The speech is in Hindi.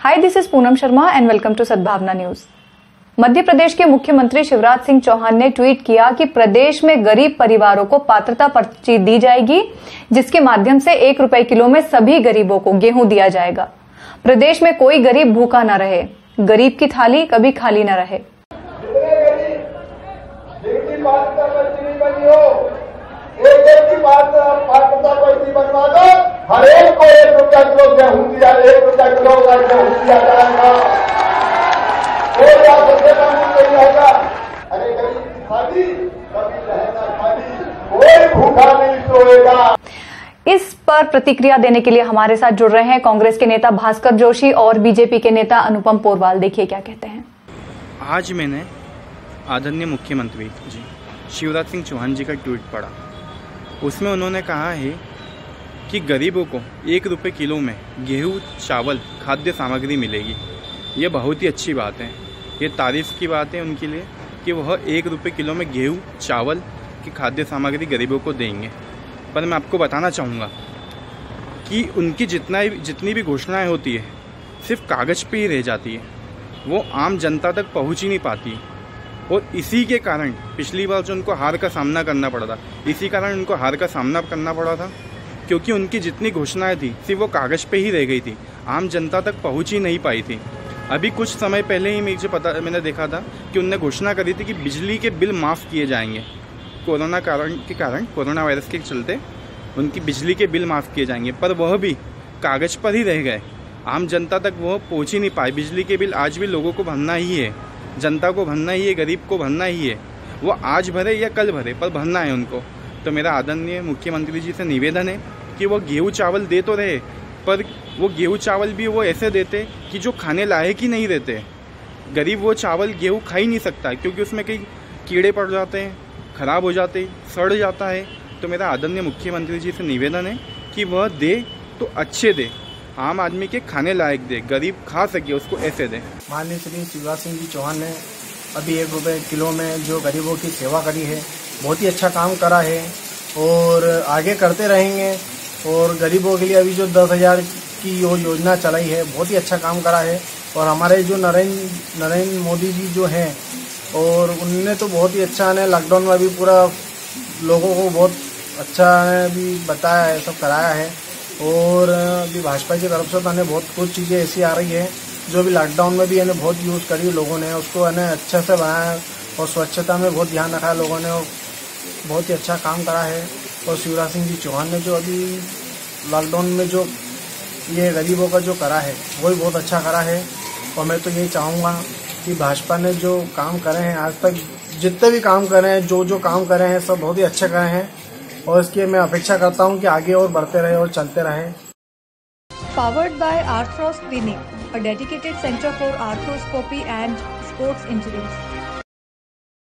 Hi this is Poonam Sharma and welcome to Sadbhavna news Madhya Pradesh के मुख्यमंत्री शिवराज सिंह चौहान ने ट्वीट किया कि प्रदेश में गरीब परिवारों को पात्रता पर्ची दी जाएगी, जिसके माध्यम से एक रुपए किलो में सभी गरीबों को गेहूँ दिया जाएगा। प्रदेश में कोई गरीब भूखा न रहे, गरीब की थाली कभी खाली न रहे जिनकी पात्रता पर्ची नहीं बनी हो एक एक की पात्रता पात्रता पर्ची बनवा दो हर एक को एक रुपया किलो गेहूँ दिया एक रुपया किलो का गेहूँ दिया जाएगा कोई बात सबसे कम नहीं रहेगा अरे गरीब की खाली कभी रहेगा खाली कोई भूखा नहीं सोएगा। इस पर प्रतिक्रिया देने के लिए हमारे साथ जुड़ रहे हैं कांग्रेस के नेता भास्कर जोशी और बीजेपी के नेता अनुपम पोरवाल। देखिए क्या कहते हैं। आज मैंने आदरणीय मुख्यमंत्री जी शिवराज सिंह चौहान जी का ट्वीट पढ़ा। उसमें उन्होंने कहा है कि गरीबों को एक रुपये किलो में गेहूँ, चावल, खाद्य सामग्री मिलेगी। ये बहुत ही अच्छी बात है। ये तारीफ़ की बात है उनके लिए कि वह एक रुपये किलो में गेहूँ, चावल की खाद्य सामग्री गरीबों को देंगे। पर मैं आपको बताना चाहूँगा कि उनकी जितना जितनी भी घोषणाएँ होती है, सिर्फ़ कागज़ पे ही रह जाती है। वो आम जनता तक पहुँच ही नहीं पाती। और इसी के कारण पिछली बार जो उनको हार का सामना करना पड़ा था, इसी कारण उनको हार का सामना करना पड़ा था। क्योंकि उनकी जितनी घोषणाएँ थी, सिर्फ़ वो कागज़ पे ही रह गई थी। आम जनता तक पहुँच ही नहीं पाई थी। अभी कुछ समय पहले ही मुझे पता, मैंने देखा था कि उनने घोषणा करी थी कि बिजली के बिल माफ़ किए जाएँगे। कोरोना कारण के कारण, कोरोना वायरस के चलते उनकी बिजली के बिल माफ़ किए जाएँगे, पर वह भी कागज़ पर ही रह गए। आम जनता तक वह पहुँच ही नहीं पाए बिजली के बिल आज भी लोगों को भरना ही है। जनता को भरना ही है, गरीब को भरना ही है। वो आज भरे या कल भरे, पर भरना है उनको। तो मेरा आदरणीय मुख्यमंत्री जी से निवेदन है कि वो गेहूँ चावल दे तो रहे, पर वो गेहूँ चावल भी वो ऐसे देते कि जो खाने लायक ही नहीं रहते। गरीब वो चावल गेहूँ खा ही नहीं सकता, क्योंकि उसमें कई कीड़े पड़ जाते हैं, ख़राब हो जाते, सड़ जाता है। तो मेरा आदरणीय मुख्यमंत्री जी से निवेदन है कि वह दे तो अच्छे दे, आम आदमी के खाने लायक दे, गरीब खा सके, उसको ऐसे दे। माननीय श्री शिवराज सिंह जी चौहान ने अभी एक रुपये किलो में जो गरीबों की सेवा करी है, बहुत ही अच्छा काम करा है और आगे करते रहेंगे। और गरीबों के लिए अभी जो दस हज़ार की यो योजना चलाई है, बहुत ही अच्छा काम करा है। और हमारे जो नरेंद्र नरेंद्र मोदी जी जो हैं, और उनने तो बहुत ही अच्छा ने लॉकडाउन में भी पूरा लोगों को बहुत अच्छा भी बताया है, सब कराया है। और अभी भाजपा की तरफ़ से तो हमें बहुत कुछ चीज़ें ऐसी आ रही है, जो भी लॉकडाउन में भी इन्हें बहुत यूज़ करी लोगों ने, उसको इन्हें अच्छे से बनाया और स्वच्छता में बहुत ध्यान रखा है लोगों ने बहुत ही अच्छा काम करा है। और शिवराज सिंह जी चौहान ने जो अभी लॉकडाउन में जो ये गरीबों का जो करा है वो भी बहुत अच्छा करा है। और मैं तो यही चाहूँगा कि भाजपा ने जो काम करे हैं आज तक जितने भी काम करे हैं जो जो काम करे हैं सब बहुत ही अच्छे करे हैं। और इसकी मैं अपेक्षा करता हूँ कि आगे और बढ़ते रहे और चलते रहे। Powered by Arthros Clinic, a dedicated center for arthroscopy and sports.